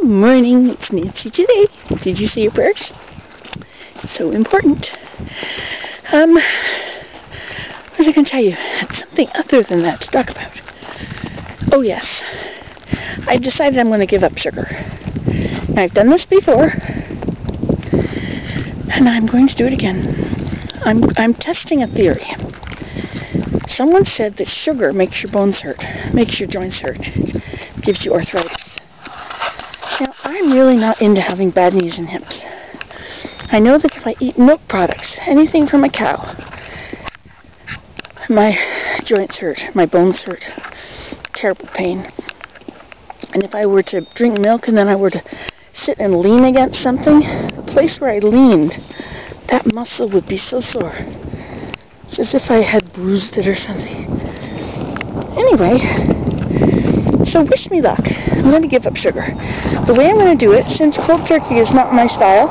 Good morning, it's Nancy today. Did you say your prayers? So important. Um, what was I going to tell you? Something other than that to talk about. Oh yes, I've decided I'm going to give up sugar. Now, I've done this before, and I'm going to do it again. I'm, I'm testing a theory. Someone said that sugar makes your bones hurt, makes your joints hurt, gives you arthritis. Not into having bad knees and hips. I know that if I eat milk products, anything from a cow, my joints hurt, my bones hurt, terrible pain. And if I were to drink milk and then I were to sit and lean against something, the place where I leaned, that muscle would be so sore. It's as if I had bruised it or something. Anyway, so wish me luck. I'm going to give up sugar. The way I'm going to do it, since cold turkey is not my style,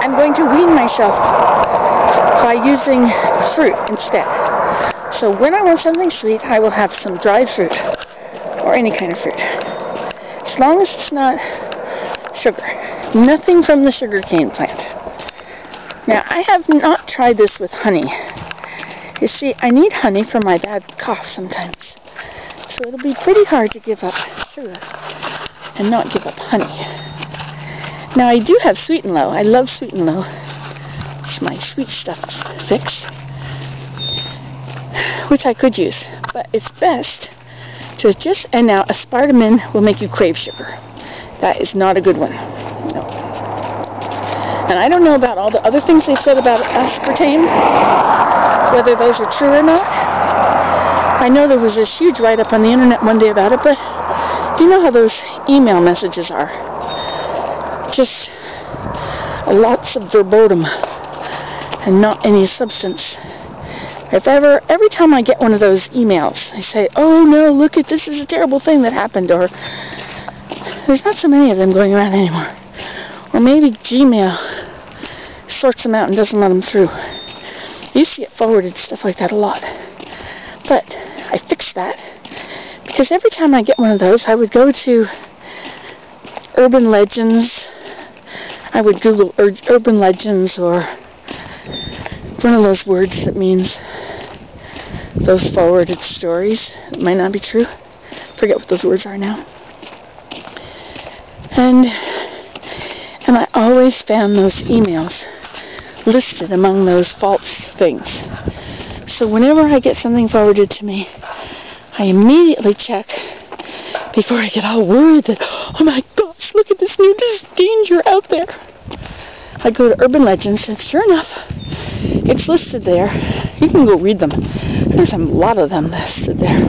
I'm going to wean myself by using fruit instead. So when I want something sweet, I will have some dried fruit or any kind of fruit. As long as it's not sugar. Nothing from the sugarcane plant. Now, I have not tried this with honey. You see, I need honey for my bad cough sometimes. So it'll be pretty hard to give up sugar and not give up honey. Now, I do have Sweet and Low. I love Sweet and Low. It's my sweet stuff fix, which I could use. But it's best to just, and now aspartame will make you crave sugar. That is not a good one. No. And I don't know about all the other things they said about aspartame, whether those are true or not. I know there was this huge write-up on the internet one day about it, but you know how those email messages are. Just lots of verbatim and not any substance. If ever, every time I get one of those emails, I say, oh no, look at this is a terrible thing that happened, or there's not so many of them going around anymore. Or maybe Gmail sorts them out and doesn't let them through. You see it forwarded, stuff like that a lot. But I fixed that because every time I get one of those, I would go to urban legends. I would Google ur urban legends or one of those words that means those forwarded stories. It might not be true. Forget what those words are now. And and I always found those emails listed among those false things. So whenever I get something forwarded to me, I immediately check before I get all worried that, oh my gosh, look at this new danger out there. I go to Urban Legends, and sure enough, it's listed there. You can go read them. There's a lot of them listed there.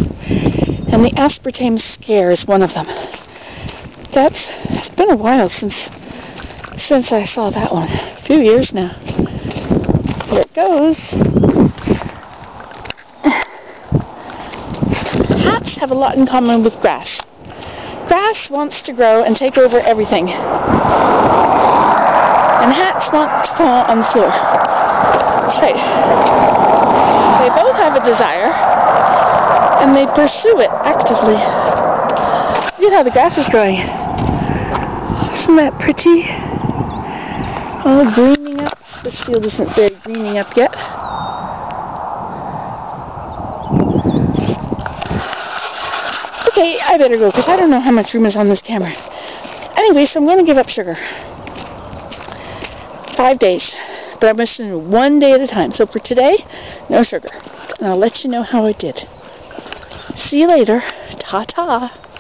And the aspartame scare is one of them. That's it's been a while since since I saw that one. A few years now. Here it goes. Hats have a lot in common with grass. Grass wants to grow and take over everything. And hats want to fall on the floor. Right. They both have a desire, and they pursue it actively. Look at how the grass is growing. Isn't that pretty? All greening up. This field isn't very greening up yet. Okay, I better go because I don't know how much room is on this camera. Anyway, so I'm going to give up sugar. Five days. But I'm going to do one day at a time. So for today, no sugar. And I'll let you know how I did. See you later. Ta-ta.